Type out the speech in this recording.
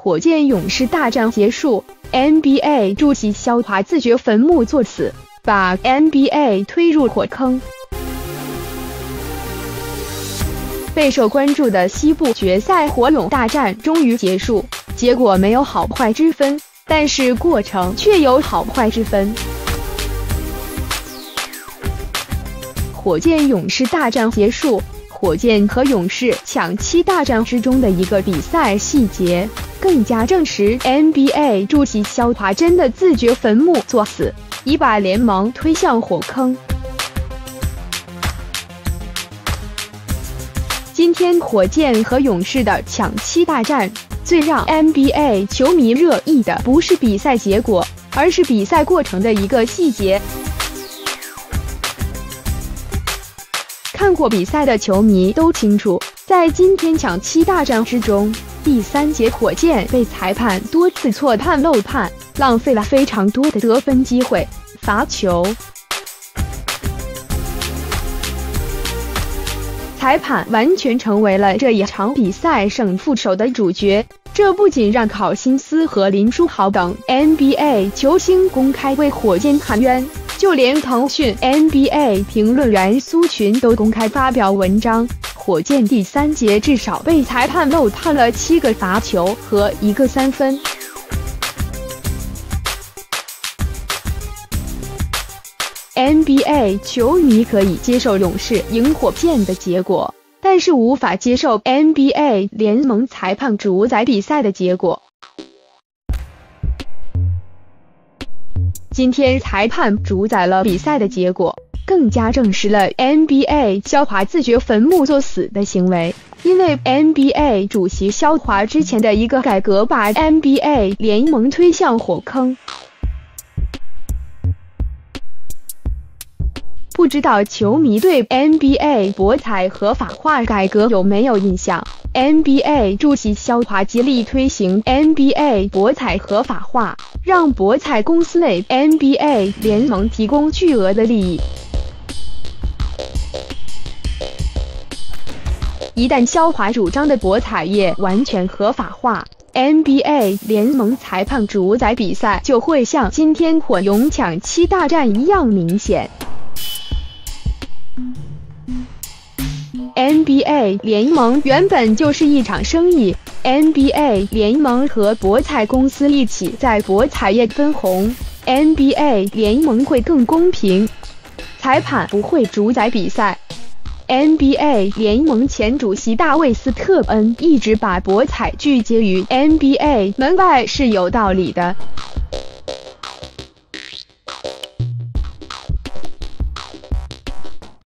火箭勇士大战结束，NBA 主席肖华自掘坟墓作死，把 NBA 推入火坑。备受关注的西部决赛火勇大战终于结束，结果没有好坏之分，但是过程却有好坏之分。火箭勇士大战结束，火箭和勇士抢七大战之中的一个比赛细节，更加证实 NBA 主席肖华真的自掘坟墓作死，已把联盟推向火坑。今天火箭和勇士的抢七大战，最让 NBA 球迷热议的不是比赛结果，而是比赛过程的一个细节。看过比赛的球迷都清楚，在今天抢七大战之中，第三节火箭被裁判多次错判漏判，浪费了非常多的得分机会，罚球。裁判完全成为了这一场比赛胜负手的主角，这不仅让考辛斯和林书豪等 NBA 球星公开为火箭喊冤，就连腾讯 NBA 评论员苏群都公开发表文章。火箭第三节至少被裁判漏判了七个罚球和一个三分。NBA 球迷可以接受勇士赢火箭的结果，但是无法接受 NBA 联盟裁判主宰比赛的结果。今天裁判主宰了比赛的结果，更加证实了 NBA 肖华自掘坟墓作死的行为。因为 NBA 主席肖华之前的一个改革，把 NBA 联盟推向火坑。不知道球迷对 NBA 博彩合法化改革有没有印象？NBA 主席肖华极力推行 NBA 博彩合法化，让博彩公司为 NBA 联盟提供巨额的利益。一旦肖华主张的博彩业完全合法化，NBA 联盟裁判主宰比赛就会像今天火勇抢七大战一样明显。NBA 联盟原本就是一场生意，NBA 联盟和博彩公司一起在博彩业分红，NBA 联盟会更公平，裁判不会主宰比赛。NBA 联盟前主席大卫斯特恩一直把博彩拒接于 NBA 门外是有道理的。